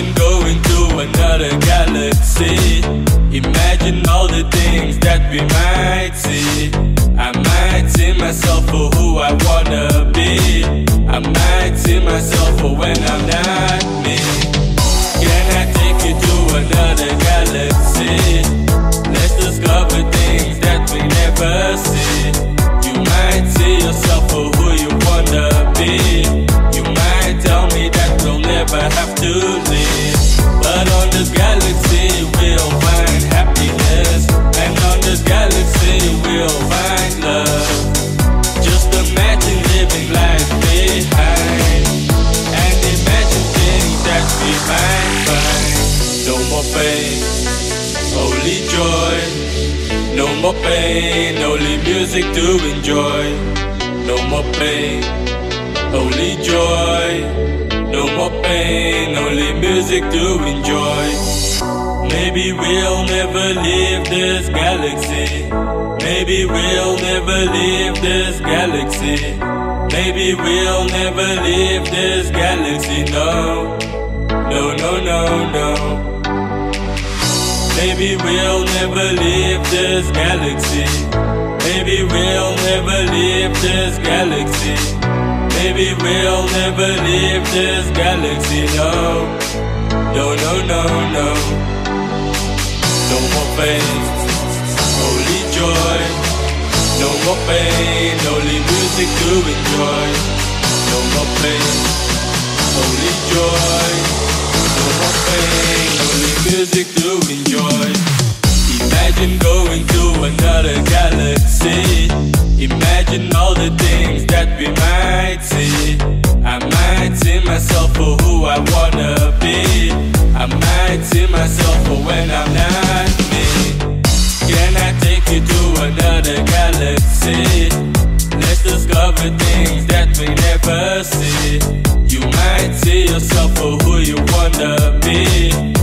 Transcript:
Imagine going to another galaxy. Imagine all the things that we might see. I might see myself for who I wanna be. I might see myself for when I'm not me. Can I take you to another galaxy? Let's discover things that we never see. You might see yourself for who you wanna be. You might tell me that we'll never have to live. Pain, only joy. No more pain, only music to enjoy. No more pain, only joy. No more pain, only music to enjoy. Maybe we'll never leave this galaxy. Maybe we'll never leave this galaxy. Maybe we'll never leave this galaxy. No, Maybe we'll never leave this galaxy. Maybe we'll never leave this galaxy. Maybe we'll never leave this galaxy. No, no, no, no, no. No more pain, only joy. No more pain, only music to enjoy. No more pain, only joy. No more pain, only music to enjoy. Might see myself for when I'm not me. Can I take you to another galaxy? Let's discover things that we never see. You might see yourself for who you wanna be.